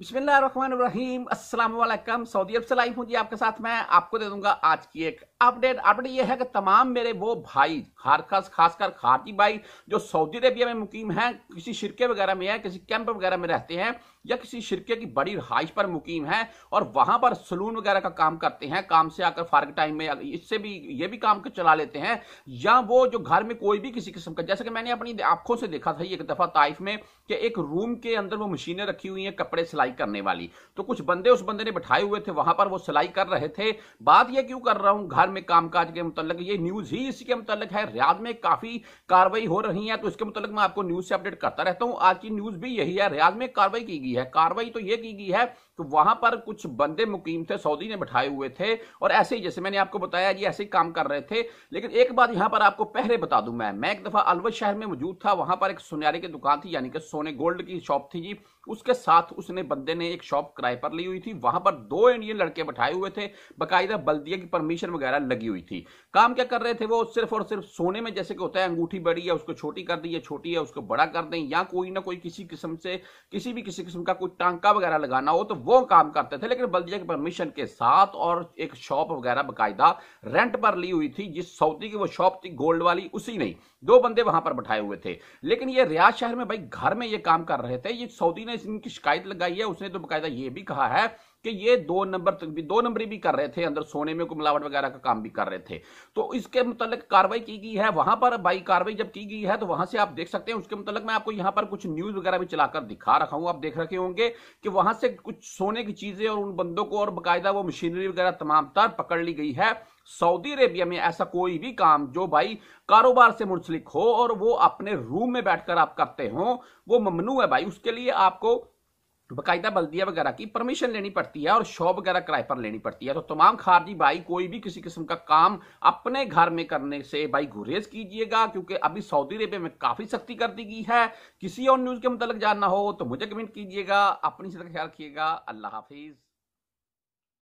बिस्मिल्लाहिर्रहमानिर्रहीम। अस्सलाम सऊदी अरब से लाइव हूँ जी आपके साथ मैं। आपको दे दूँगा आज की एक अपडेट। अपडेट ये है कि तमाम मेरे वो भाई खास खासकर खारती भाई, जो सऊदी अरेबिया में मुकीम हैं, किसी शिरके वगैरह में है, किसी कैंप वगैरह में रहते हैं, या किसी शिरके की बड़ी रहाइश पर मुकीम है, और वहाँ पर सलून वगैरह का काम करते हैं, काम से आकर फारग टाइम में, इससे भी, ये भी काम चला लेते हैं, या वो जो घर में कोई भी किसी किस्म का, जैसे कि मैंने अपनी आँखों से देखा था एक दफ़ा ताइफ में, कि एक रूम के अंदर वो मशीनें रखी हुई हैं, कपड़े सिलाई करने वाली। तो कुछ बंदे उस बंदे ने बैठाए हुए थे, वहाँ पर वो सिलाई कर रहे थे। बात ये क्यों कर रहा हूँ? घर में कामकाज के मुतलक ये न्यूज़ ही इसी के मुतलक है। रियाद में काफ़ी कार्रवाई हो रही है तो इसके मुतलक मैं आपको न्यूज़ से अपडेट करता रहता हूँ। आज की न्यूज़ भी यही है, रियाद में कार्रवाई की गई है। कार्रवाई तो यह की गई है तो वहाँ पर कुछ बंदे मुकीम थे, सऊदी ने बैठाए हुए थे, और ऐसे ही, जैसे मैंने आपको बताया जी ऐसे ही काम कर रहे थे। लेकिन एक बात यहाँ पर आपको पहले बता दूँ मैं। मैं एक दफ़ा अलवर शहर में मौजूद था, वहाँ पर एक सुनहरे की दुकान थी, यानी कि सोने गोल्ड की शॉप थी जी। उसके साथ उसने बंदे ने एक शॉप किराए पर ली हुई थी। वहाँ पर दो इंडियन लड़के बैठाए हुए थे, बाकायदा बल्दिया की परमिशन वगैरह लगी हुई थी। काम क्या कर रहे थे वो? सिर्फ़ और सिर्फ़ सोने में, जैसे कि होता है, अंगूठी बड़ी है, उसको छोटी कर दी है छोटी है, उसको बड़ा कर दें, या कोई ना कोई किसी किस्म से, किसी भी किसी किस्म का कोई टांका वगैरह लगाना हो तो वो काम करते थे, लेकिन बल्दिया की परमिशन के साथ और एक शॉप वगैरह बाकायदा रेंट पर ली हुई थी, जिस सऊदी की वो शॉप थी गोल्ड वाली, उसी नहीं। दो बंदे वहाँ पर बैठाए हुए थे। लेकिन ये रियाज शहर में भाई घर में ये काम कर रहे थे, ये सऊदी ने इनकी शिकायत लगाई है, उसने तो बाकायदा ये भी कहा है कि ये दो नंबर तक भी, दो नंबरी भी कर रहे थे, अंदर सोने में कोई मिलावट वगैरह का काम भी कर रहे थे। तो इसके मुतलक कार्रवाई की गई है, वहाँ पर भाई कार्रवाई जब की गई है तो वहाँ से आप देख सकते हैं, उसके मुतलक मैं आपको यहाँ पर कुछ न्यूज़ वगैरह भी चलाकर दिखा रखा हूँ। आप देख रखे होंगे कि वहाँ से कुछ सोने की चीज़ें और उन बंदों को और बाकायदा वो मशीनरी वगैरह तमाम तर पकड़ ली गई है। सऊदी अरेबिया में ऐसा कोई भी काम जो भाई कारोबार से मुंसलिक हो और वो अपने रूम में बैठकर आप करते हो, वो ममनू है भाई। उसके लिए आपको बाकायदा बल्दिया वगैरह की परमिशन लेनी पड़ती है और शॉप वगैरह किराए पर लेनी पड़ती है। तो तमाम खारजी भाई, कोई भी किसी किस्म का काम अपने घर में करने से भाई गुरेज कीजिएगा, क्योंकि अभी सऊदी अरेबिया में काफ़ी सख्ती कर दी गई है। किसी और न्यूज़ के मतलब जानना हो तो मुझे कमेंट कीजिएगा, अपनी से ख्याल रखिएगा। अल्लाह हाफिज।